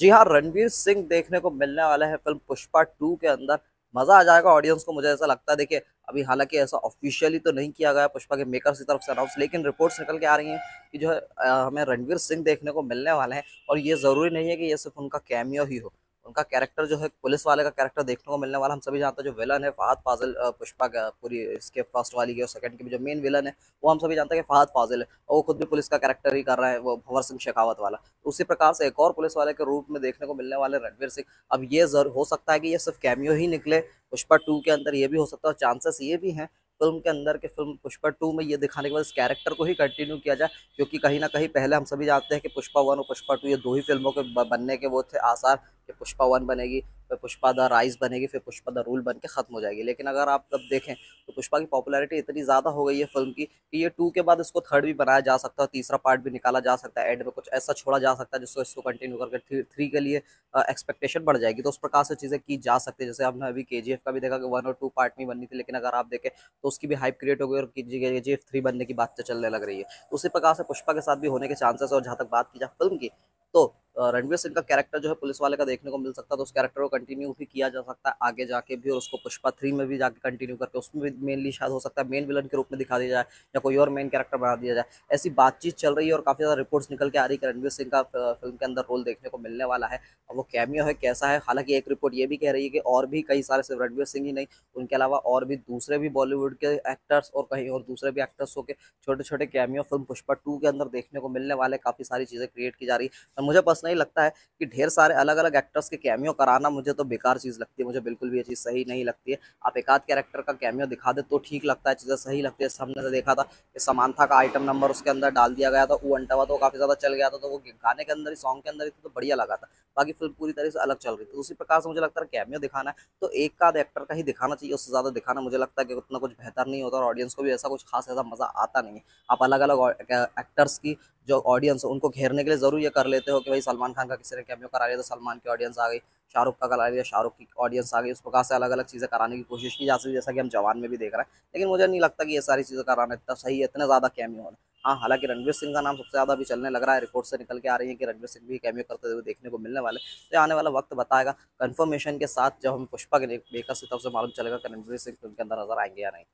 जी हाँ रणवीर सिंह देखने को मिलने वाला है फ़िल्म पुष्पा टू के अंदर। मज़ा आ जाएगा ऑडियंस को, मुझे ऐसा लगता है। देखिए, अभी हालाँकि ऐसा ऑफिशियली तो नहीं किया गया पुष्पा के मेकर्स की तरफ़ से अनाउंस लेकिन रिपोर्ट्स निकल के आ रही हैं कि जो है हमें रणवीर सिंह देखने को मिलने वाले हैं। और ये ज़रूरी नहीं है कि ये सिर्फ़ उनका कैमियो ही हो। उनका कैरेक्टर जो है, पुलिस वाले का कैरेक्टर देखने को मिलने वाला। हम सभी जानते हैं जो विलन है, फहद फाजिल पुष्पा का, पूरी इसके फ़र्स्ट वाली की और सेकंड की भी जो मेन विलन है, वो हम सभी जानते हैं कि फहद फाजिल है वो खुद भी पुलिस का कैरेक्टर ही कर रहा है, वो भंवर सिंह शेखावत वाला। तो उसी प्रकार से एक और पुलिस वाले के रूप में देखने को मिलने वाले रणवीर सिंह। अब ये हो सकता है कि ये सिर्फ़ कैमियो ही निकले, पुष्पा टू के अंदर ये भी हो सकता है चांसेस ये भी हैं फ़िल्म के अंदर के फ़िल्म पुष्पा टू में ये दिखाने के बाद इस कैरेक्टर को ही कंटिन्यू किया जाए, क्योंकि कहीं ना कहीं पहले हम सभी जानते हैं कि पुष्पा वन और पुष्पा टू ये दो ही फ़िल्मों के बनने के वो थे, आसार। कि पुष्पा वन बनेगी, फिर पुष्पा द राइज बनेगी, फिर पुष्पा द रूल बन के ख़त्म हो जाएगी। लेकिन अगर आप अब देखें तो पुष्पा की पॉपुलैरिटी इतनी ज़्यादा हो गई है फ़िल्म की कि ये टू के बाद इसको थर्ड भी बनाया जा सकता है, तीसरा पार्ट भी निकाला जा सकता है एंड में कुछ ऐसा छोड़ा जा सकता है जिसको इसको कंटिन्यू करके थ्री के लिए एक्सपेक्टेशन बढ़ जाएगी। तो उस प्रकार से चीज़ें की जा सकती है। जैसे हमने अभी के का भी देखा कि वन और टू पार्ट में बननी थी, लेकिन अगर आप देखें तो उसकी भी हाइप क्रिएट हो गई और के जी थ्री बनने की बात चलने लग रही है। तो उसी प्रकार से पुष्पा के साथ भी होने के चांसेस और जहाँ तक बात की जाए फ़िल्म की रणवीर सिंह का कैरेक्टर जो है पुलिस वाले का देखने को मिल सकता है तो उस कैरेक्टर को कंटिन्यू भी किया जा सकता है, आगे जाके भी और उसको पुष्पा थ्री में भी जाके कंटिन्यू करके उसमें भी मेनली शायद हो सकता है मेन विलन के रूप में दिखा दिया जाए या कोई और मेन कैरेक्टर बना दिया जाए। ऐसी बातचीत चल रही है और काफ़ी ज़्यादा रिपोर्ट्स निकल के आ रही है कि रणवीर सिंह का फ़िल्म के अंदर रोल देखने को मिलने वाला है। और वो कैमियो है, कैसा है? हालाँकि एक रिपोर्ट ये भी कह रही है कि और भी कई सारे सिर्फ़ रणवीर सिंह ही नहीं, उनके अलावा और भी दूसरे भी बॉलीवुड के एक्टर्स और कहीं और दूसरे भी एक्टर्सों के छोटे छोटे कैमियो फ़िल्म पुष्पा टू के अंदर देखने को मिलने वाले, काफ़ी सारी चीज़ें क्रिएट की जा रही है। मुझे पर्सनली लगता है कि ढेर सारे अलग अलग एक्टर्स के कैमियो कराना मुझे तो बेकार चीज़ लगती है, मुझे बिल्कुल भी ये चीज़ सही नहीं लगती है। आप एक आध कैरेक्टर का कैमियो दिखा दे तो ठीक लगता है, चीज़ें सही लगती है। हमने तो देखा था कि समानता का आइटम नंबर उसके अंदर डाल दिया गया था वो अंटावा तो काफ़ी ज़्यादा चल गया था तो वो गाने के अंदर ही सॉन्ग के अंदर ही तो बढ़िया लगा था। बाकी फ़िल्म पूरी तरह से अलग चल रही थी। उसी प्रकार से मुझे लगता है कैमियो दिखाना है तो एक का एक्टर का ही दिखाना चाहिए, उससे ज़्यादा दिखाना मुझे लगता है कि उतना कुछ बेहतर नहीं होता और ऑडियंस को भी ऐसा कुछ खास ऐसा मज़ा आता नहीं है। आप अलग अलग एक्टर्स की जो ऑडियंस उनको घेरने के लिए ज़रूर ये कर लेते हो कि भाई सलमान खान का किसी ने कैमियो करा लिया तो सलमान की ऑडियंस आ गई, शाहरुख का करा लिया, शाहरुख की ऑडियंस आ गई। उस प्रकार से अलग अलग चीज़ें कराने की कोशिश की जा सकती है, जैसा कि हम जवान में भी देख रहे हैं। लेकिन मुझे नहीं लगता कि ये सारी चीज़ें कराना इतना सही है, इतने ज़्यादा कैमियो होना। हाँ हालाँकि रणवीर सिंह का नाम सबसे ज़्यादा अभी चलने लग रहा है रिपोर्ट से निकल के आ रही है कि रणवीर सिंह भी कैमियो करते हुए देखने को मिलने वाले तो आने वाला वक्त बताएगा कन्फर्मेशन के साथ जब हम पुष्पा के बेकर से तब से मालूम चलेगा कि रणवीर सिंह फ़िल्म के अंदर नज़र आएँगे या नहीं।